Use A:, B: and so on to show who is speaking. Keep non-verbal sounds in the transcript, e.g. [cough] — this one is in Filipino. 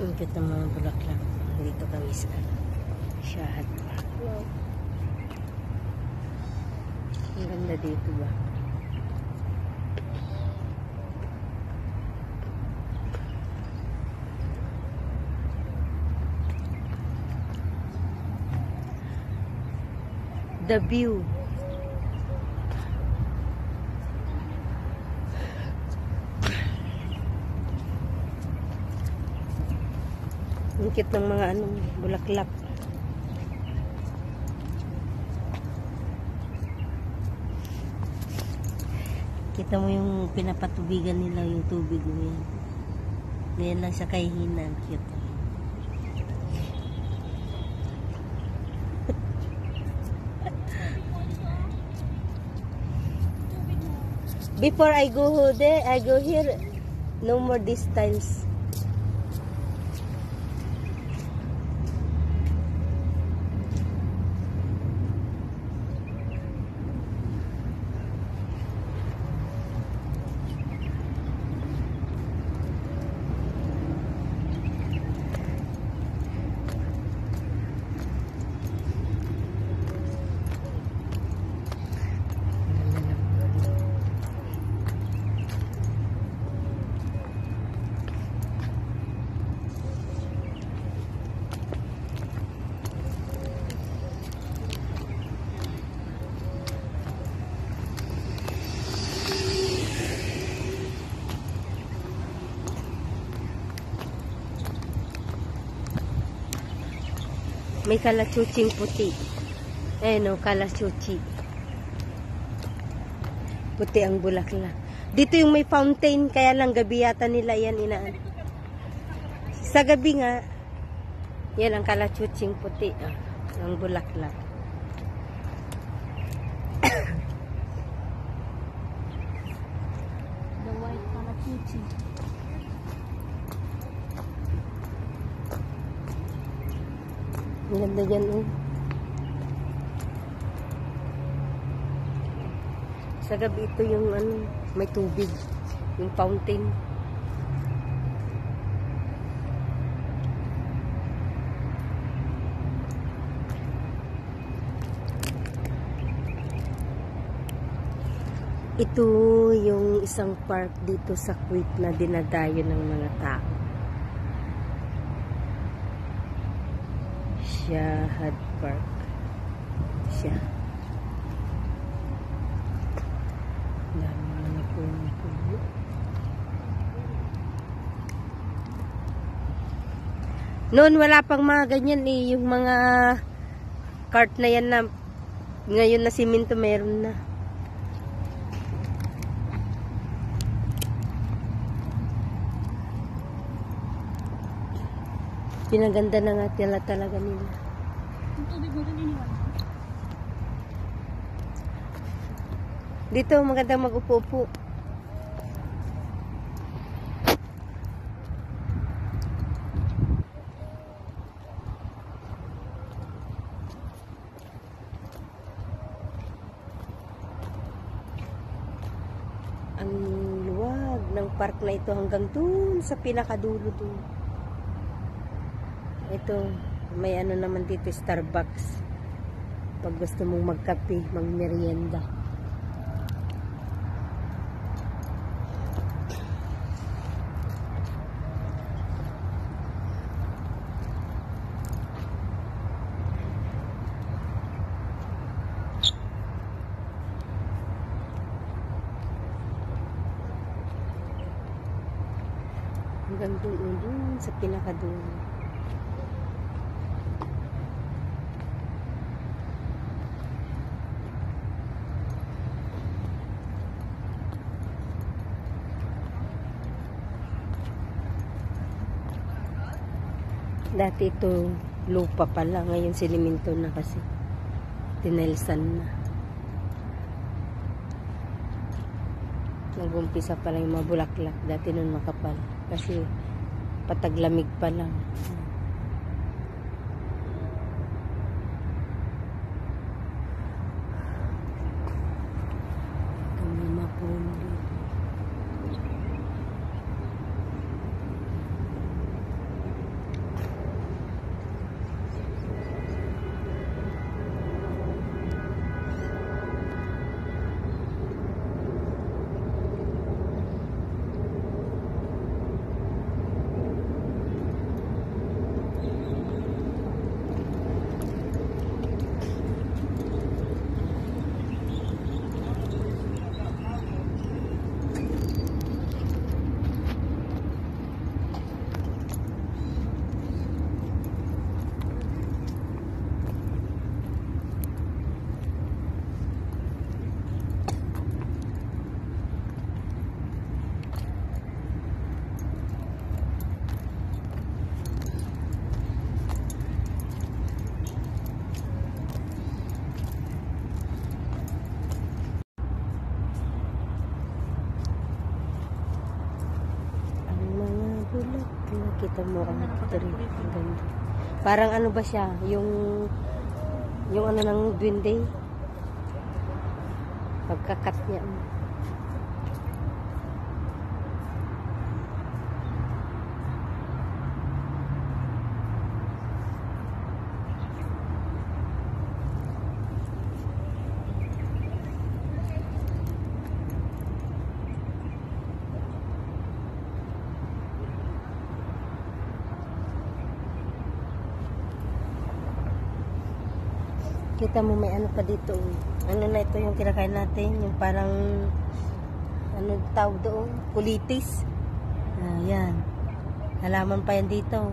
A: Ang cute ng mga bulaklak. Dito kami sa Shahad Park. Ang ganda dito ba? The view. Ang ng mga anong bulaklak. Kita mo yung pinapatubigan nila yung tubig mo yan. Ganyan lang sa kahihinan. Cute. [laughs] Before I go there, I go here, no more these times. May kalachuching puti. Eh no, kalachuchi. Puti ang bulaklak. Dito yung may fountain, kaya lang gabi yata nila yan inaan. Sa gabi nga, yan ang kalachuching puti. Ah, ang bulaklak. [coughs]
B: The white kalachuchi.
A: Ganda dyan, oh. Sa gabi ito yung ano, may tubig. Yung fountain. Ito yung isang park dito sa Kuwait na dinadayo ng mga tao. Shahad Park. Siya. Dami mga puno-puno. Noon wala pang mga ganyan eh. Yung mga cart na yan na ngayon na siminto meron na. Pinaganda na nga tila talaga nila.
B: Tubig mo iniwan.
A: Dito magandang mag-upo-upo. Ang luwag ng park na ito hanggang dun sa pinakadulo dun. Ito, may ano naman dito, Starbucks. Pag gusto mong magkape, magmerienda. Hanggang doon, doon sa pinakadulo. Dati ito lupa pala, ngayon siliminto na kasi. Tinelsan na. Nag-umpisa pa lang yung mga bulaklak. Dati nun makapal. Kasi pataglamig pa lang. Kami mapuno dito. Nakita mo ang tree. Ang ganda. Parang ano ba siya? Yung yung ano ng duwende. Pagkakat niya. Kita mo may ano pa dito. oh. Ano na ito yung kinakain natin? Yung parang ano tawag doon? Kulitis. Ayan. Halaman pa yan dito.